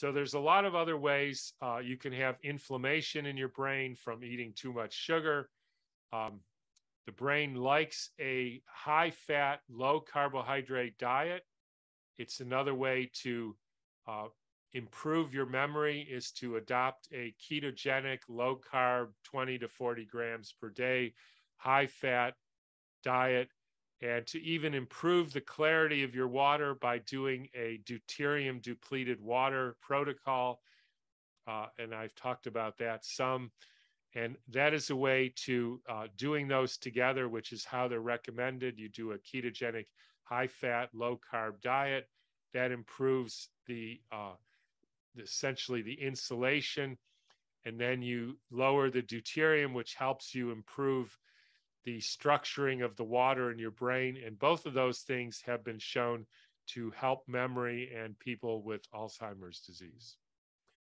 So there's a lot of other ways uh, you can have inflammation in your brain from eating too much sugar. Um, the brain likes a high fat, low carbohydrate diet. It's another way to uh, improve your memory is to adopt a ketogenic, low carb, 20 to 40 grams per day, high fat diet, and to even improve the clarity of your water by doing a deuterium depleted water protocol. Uh, and I've talked about that some. And that is a way to uh, doing those together, which is how they're recommended. You do a ketogenic, high fat, low carb diet that improves the uh, essentially the insulation. And then you lower the deuterium, which helps you improve the structuring of the water in your brain. And both of those things have been shown to help memory and people with Alzheimer's disease.